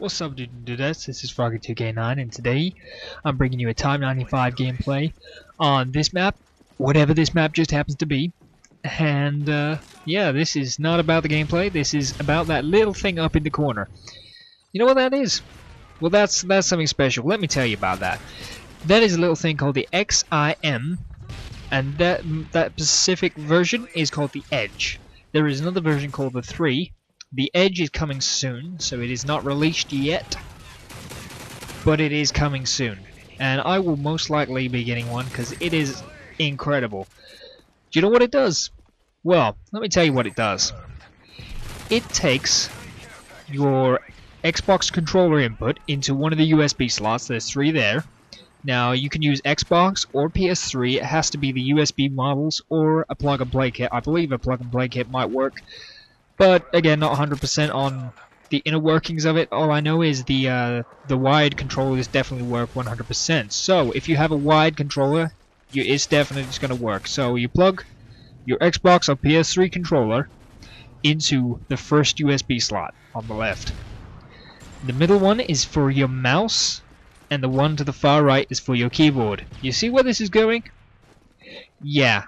What's up dudes, this is Frogy2k9 and today I'm bringing you a Time 95 gameplay on this map, whatever this map just happens to be. And uh, yeah, this is not about the gameplay, this is about that little thing up in the corner. You know what that is? Well that's that's something special, let me tell you about that. That is a little thing called the XIM and that, that specific version is called the Edge. There is another version called the 3 the Edge is coming soon, so it is not released yet, but it is coming soon. And I will most likely be getting one because it is incredible. Do you know what it does? Well, let me tell you what it does. It takes your Xbox controller input into one of the USB slots, there's three there. Now, you can use Xbox or PS3, it has to be the USB models or a plug and play kit. I believe a plug and play kit might work. But again, not 100% on the inner workings of it. All I know is the uh, the wired controllers definitely work 100%. So if you have a wired controller, you, it's definitely just going to work. So you plug your Xbox or PS3 controller into the first USB slot on the left. The middle one is for your mouse, and the one to the far right is for your keyboard. You see where this is going? Yeah.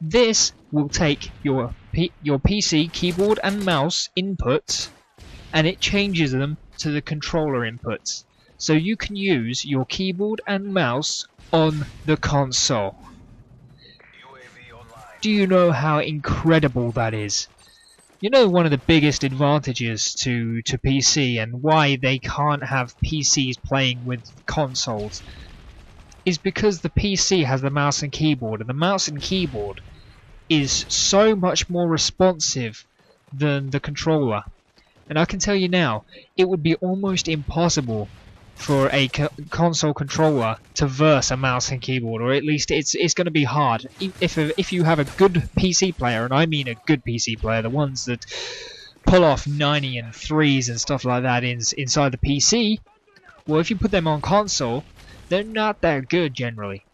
This will take your Your PC keyboard and mouse inputs and it changes them to the controller inputs. So you can use your keyboard and mouse on the console. Do you know how incredible that is? You know one of the biggest advantages to, to PC and why they can't have PCs playing with consoles is because the PC has the mouse and keyboard and the mouse and keyboard is so much more responsive than the controller. And I can tell you now, it would be almost impossible for a co console controller to verse a mouse and keyboard, or at least it's it's going to be hard. If if you have a good PC player, and I mean a good PC player, the ones that pull off 90 and 3s and stuff like that in, inside the PC, well, if you put them on console, they're not that good generally.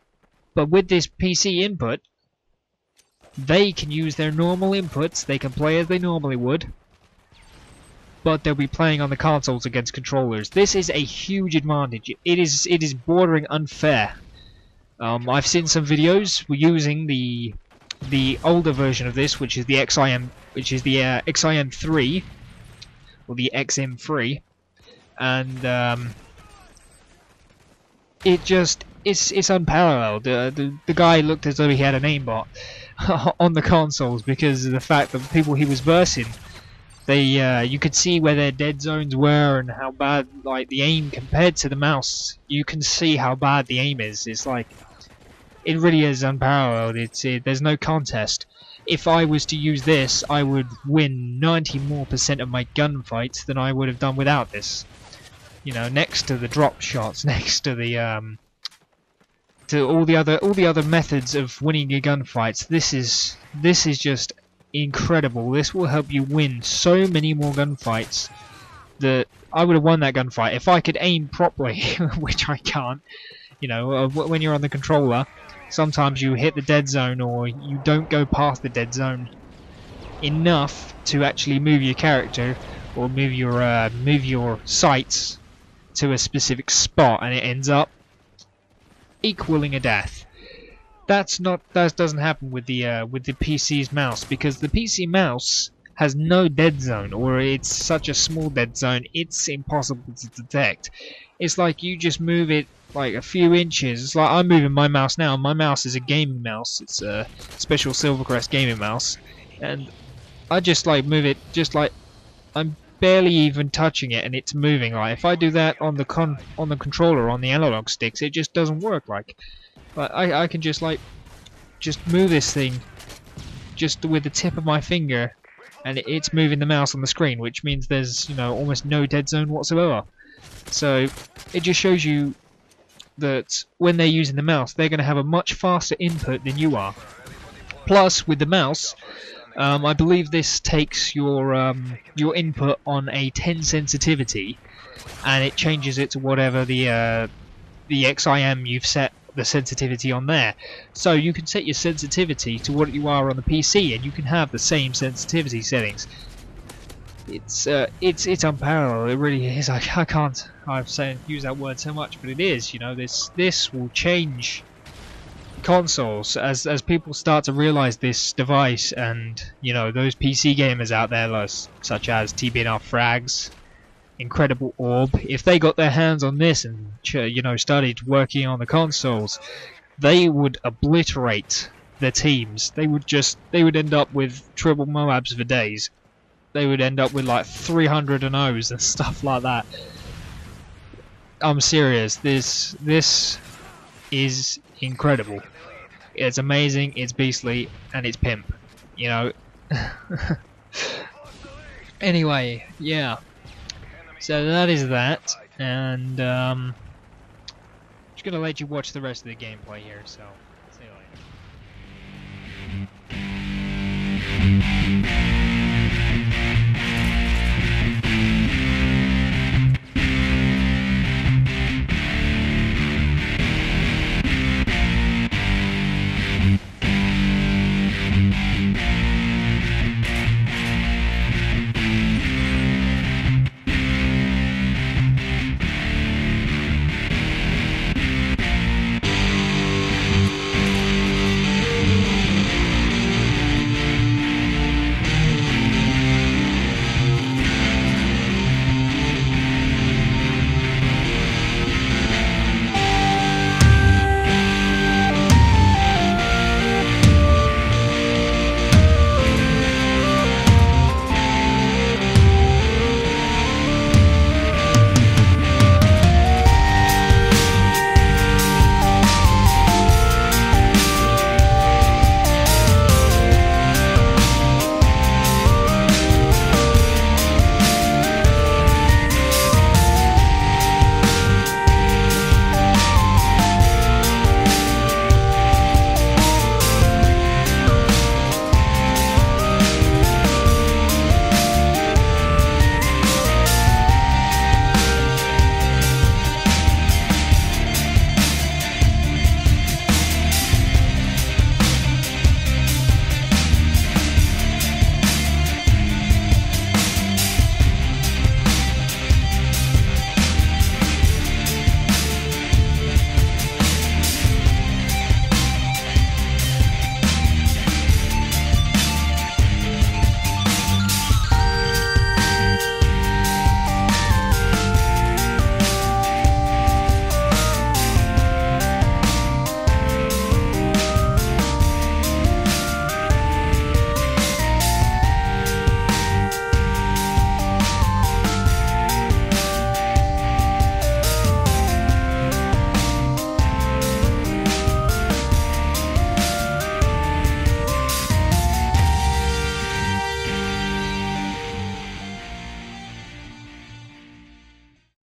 But with this PC input, they can use their normal inputs, they can play as they normally would, but they'll be playing on the consoles against controllers. This is a huge advantage. It is it is bordering unfair. Um, I've seen some videos using the the older version of this, which is the XIM, which is the uh, XIM3 or the XM3, and um, it just it's it's unparalleled. Uh, the the guy looked as though he had an aimbot on the consoles because of the fact that the people he was versing, they uh, you could see where their dead zones were and how bad like the aim compared to the mouse. You can see how bad the aim is. It's like it really is unparalleled. It's it, there's no contest. If I was to use this, I would win 90 more percent of my gunfights than I would have done without this. You know, next to the drop shots, next to the um, to all the other all the other methods of winning your gunfights. This is this is just incredible. This will help you win so many more gunfights that I would have won that gunfight if I could aim properly, which I can't. You know, uh, when you're on the controller, sometimes you hit the dead zone or you don't go past the dead zone enough to actually move your character or move your uh, move your sights to a specific spot, and it ends up equaling a death. That's not that doesn't happen with the uh, with the PC's mouse because the PC mouse has no dead zone or it's such a small dead zone it's impossible to detect. It's like you just move it like a few inches. It's like I'm moving my mouse now. My mouse is a gaming mouse. It's a special Silvercrest gaming mouse, and I just like move it just like I'm barely even touching it and it's moving. Like if I do that on the con on the controller on the analog sticks, it just doesn't work. Like, but I I can just like just move this thing just with the tip of my finger, and it's moving the mouse on the screen, which means there's you know almost no dead zone whatsoever. So it just shows you that when they're using the mouse, they're going to have a much faster input than you are. Plus, with the mouse, um, I believe this takes your um, your input on a 10 sensitivity, and it changes it to whatever the uh, the XIM you've set the sensitivity on there. So you can set your sensitivity to what you are on the PC, and you can have the same sensitivity settings. it's uh, it's it's unparalleled. It really is. I, I can't. I've said use that word so much, but it is. You know, this this will change consoles as as people start to realize this device, and you know those PC gamers out there, such as TBNR Frags, Incredible Orb, if they got their hands on this and you know started working on the consoles, they would obliterate their teams. They would just they would end up with triple Moabs for days they would end up with like 300 and O's and stuff like that. I'm serious. This this is incredible. It's amazing. It's beastly, and it's pimp. You know. anyway, yeah. So that is that, and um, just gonna let you watch the rest of the gameplay here. So.